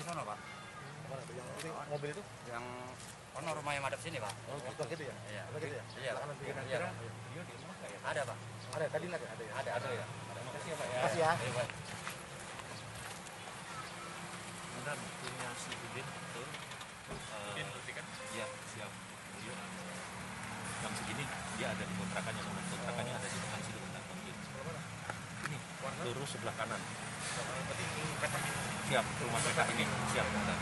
ya? Di sana, Pak. Mana tuh? Yang ini mobil itu? Yang ono rumah yang madep sini, Pak. Oh, gitu gitu ya? Iya. Gitu ya? Iya, kiri, kanan Iya. Ada, Pak. Ada, tadi ya? Ada ya? Ada, ada ya. Makasih ya, Pak. Ya. Makasih ya. Iya, Pak. Punya si Udin itu Udin berarti kan? Iya, siap. Beliau jam segini dia ada di kontrakannya, kontrakannya ada di depan situ tentang. Ini, lurus sebelah kanan. Siap, rumah mereka ini. Siap, ada.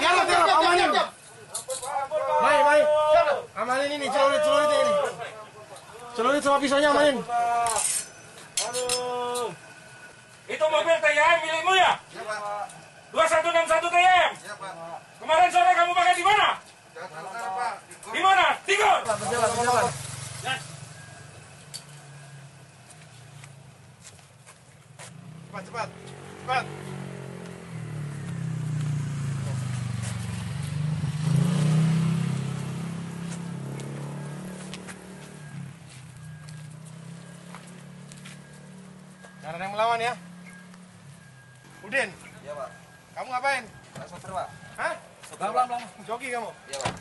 Diam, diam, amanin. Mai, mai. Amanin ini, celurit, celurit ini. Celurit sama pisaunya amanin. Itu mobil TYM milikmu ya? 2161 TYM. Kemarin sore kamu pakai di mana? Di mana? Tidur. Berjalan, berjalan. Cepat, cepat, cepat. Ada yang melawan ya. Udin, Iya, Pak. kamu ngapain? Pak sopir, Pak. Hah? Belum, belum, belum. Joki kamu? Iya, Pak.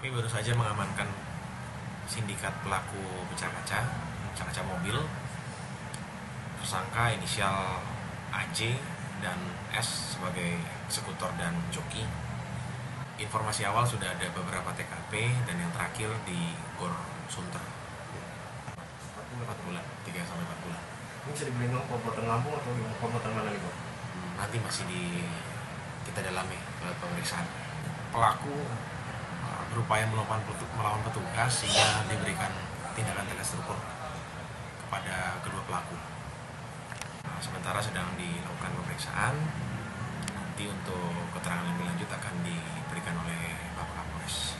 Kami baru saja mengamankan sindikat pelaku pecah kaca, pecah kaca mobil. Tersangka inisial AJ dan S sebagai eksekutor dan joki. Informasi awal sudah ada beberapa TKP dan yang terakhir di Gor Sunter. 4 bulan, 3 sampai 4 bulan. Ini bisa dibeli dong komplotan Lampung atau komplotan mana nih? Hmm, Nanti masih di kita dalami pemeriksaan. Pelaku berupaya melawan, melawan petugas sehingga diberikan tindakan telestruktur kepada kedua pelaku. Nah, sementara sedang dilakukan pemeriksaan. Nanti untuk keterangan lebih lanjut akan diberikan oleh Bapak Kapolres.